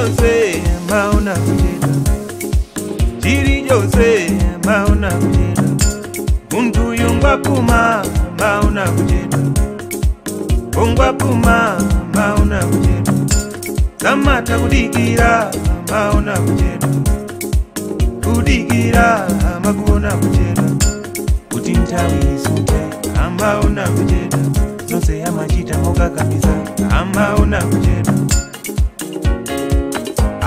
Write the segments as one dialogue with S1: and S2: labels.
S1: jose mauna kuchena jiri jose mauna kuchena muntu yungwapuma mauna kuchena ungwapuma mauna kuchena samata kudikira mauna kuchena kudikira makuona kuchena kuti ntawisute amauna kuchena zose yamachita mokakamiza amauna kuchena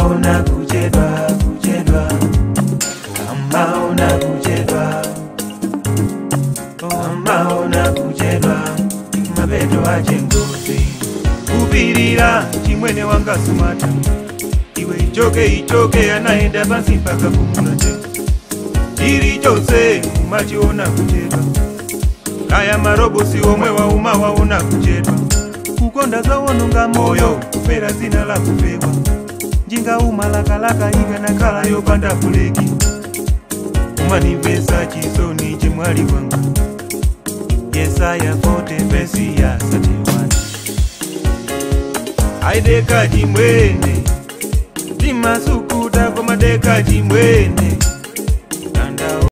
S1: kamaona kuchedwa kuchedwa kamaona kuchedwa kamaona kuchedwa mabeto ache ngozi kupirira chimwene wangasumata iwe ichoke ichoke anaenda pasi pakakumuna che chiri chose kumachiona kuchedwa kaya marobosi omwe wauma waona kuchedwa kukonda zaononga moyo kupera zina la kupewa njingaumalakalaka ive nakala yopanda buleki umanipesa chisoni chimwali wanga yesaya 4 vesi ya 31 aideka chimwene timasukuta komadeka chimwene